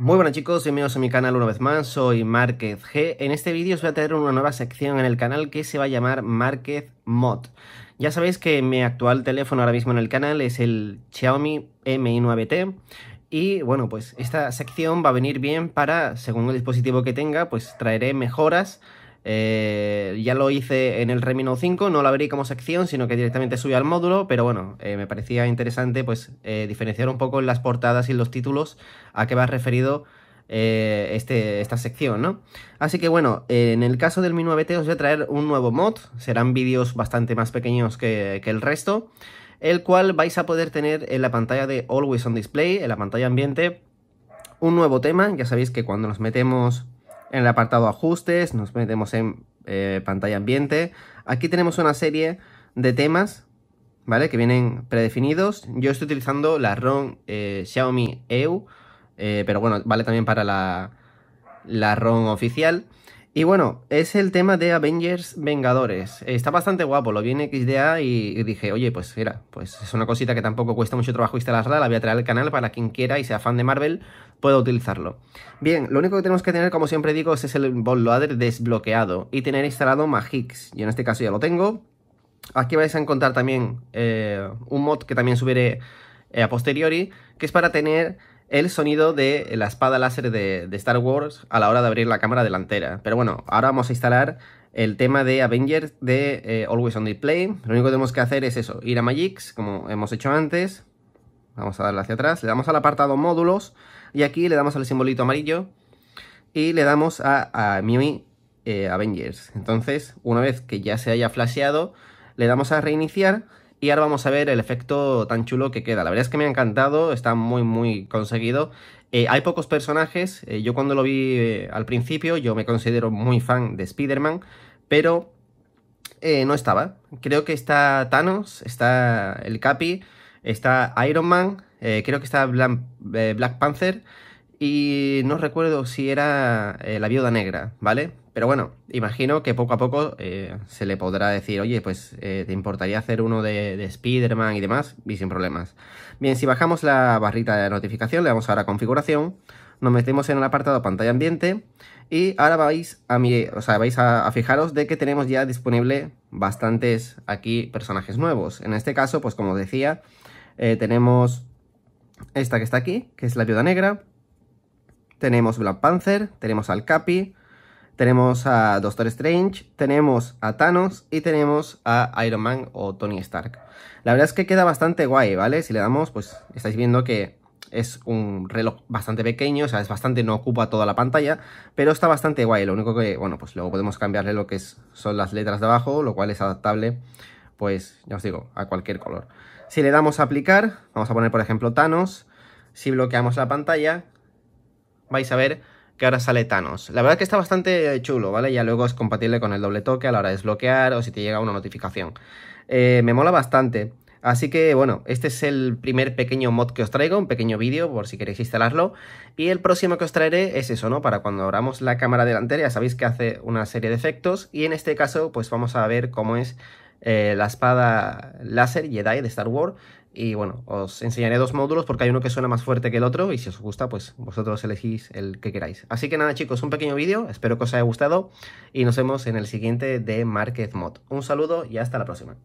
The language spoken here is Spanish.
Muy buenas chicos, bienvenidos a mi canal una vez más, soy Marquez G. En este vídeo os voy a traer una nueva sección en el canal que se va a llamar Marquez Mod. Ya sabéis que mi actual teléfono ahora mismo en el canal es el Xiaomi Mi 9T y bueno, pues esta sección va a venir bien para, según el dispositivo que tenga, pues traeré mejoras eh, ya lo hice en el Redmi Note 5, no lo abrí como sección, sino que directamente subí al módulo, pero bueno, eh, me parecía interesante pues eh, diferenciar un poco en las portadas y los títulos a qué va referido este, esta sección, ¿no? Así que bueno, en el caso del Mi 9T os voy a traer un nuevo mod, serán vídeos bastante más pequeños que, que el resto, el cual vais a poder tener en la pantalla de Always on Display, en la pantalla ambiente, un nuevo tema, ya sabéis que cuando nos metemos en el apartado ajustes, nos metemos en eh, pantalla ambiente. Aquí tenemos una serie de temas, ¿vale? Que vienen predefinidos. Yo estoy utilizando la ROM eh, Xiaomi EU, eh, pero bueno, vale también para la, la ROM oficial. Y bueno, es el tema de Avengers Vengadores. Está bastante guapo, lo vi en XDA y dije, oye, pues mira, pues es una cosita que tampoco cuesta mucho trabajo instalarla, la voy a traer al canal para quien quiera y sea fan de Marvel pueda utilizarlo. Bien, lo único que tenemos que tener, como siempre digo, es el bootloader desbloqueado y tener instalado Magix. Yo en este caso ya lo tengo. Aquí vais a encontrar también eh, un mod que también subiré eh, a posteriori, que es para tener el sonido de la espada láser de, Star Wars a la hora de abrir la cámara delantera. Pero bueno, ahora vamos a instalar el tema de Avengers de eh, Always on Display. Lo único que tenemos que hacer es eso, ir a Magix, como hemos hecho antes. Vamos a darle hacia atrás, le damos al apartado módulos y aquí le damos al simbolito amarillo y le damos a, a Mi eh, Avengers. Entonces, una vez que ya se haya flasheado, le damos a reiniciar y ahora vamos a ver el efecto tan chulo que queda. La verdad es que me ha encantado, está muy muy conseguido. Eh, hay pocos personajes, eh, yo cuando lo vi eh, al principio, yo me considero muy fan de Spider-Man, pero no estaba. Creo que está Thanos, está el Capi, está Iron Man, creo que está Black Panther y no recuerdo si era la viuda negra, ¿vale? Pero bueno, imagino que poco a poco eh, se le podrá decir, oye, pues eh, te importaría hacer uno de, de Spider-Man y demás, y sin problemas. Bien, si bajamos la barrita de notificación, le damos ahora a configuración, nos metemos en el apartado pantalla ambiente y ahora vais a, o sea, vais a, fijaros de que tenemos ya disponible bastantes aquí personajes nuevos. En este caso, pues como decía, eh, tenemos esta que está aquí, que es la Viuda Negra, tenemos Black Panther, tenemos al Capi, tenemos a Doctor Strange, tenemos a Thanos y tenemos a Iron Man o Tony Stark. La verdad es que queda bastante guay, ¿vale? Si le damos, pues estáis viendo que es un reloj bastante pequeño, o sea, es bastante, no ocupa toda la pantalla, pero está bastante guay. Lo único que, bueno, pues luego podemos cambiarle lo que es, son las letras de abajo, lo cual es adaptable, pues, ya os digo, a cualquier color. Si le damos a aplicar, vamos a poner, por ejemplo, Thanos, si bloqueamos la pantalla, vais a ver que ahora sale Thanos. La verdad es que está bastante chulo, ¿vale? Ya luego es compatible con el doble toque a la hora de desbloquear o si te llega una notificación. Eh, me mola bastante. Así que bueno, este es el primer pequeño mod que os traigo, un pequeño vídeo por si queréis instalarlo. Y el próximo que os traeré es eso, ¿no? Para cuando abramos la cámara delantera, ya sabéis que hace una serie de efectos. Y en este caso, pues vamos a ver cómo es eh, la espada láser Jedi de Star Wars y bueno, os enseñaré dos módulos porque hay uno que suena más fuerte que el otro y si os gusta, pues vosotros elegís el que queráis. Así que nada chicos, un pequeño vídeo, espero que os haya gustado y nos vemos en el siguiente de Market Mod. Un saludo y hasta la próxima.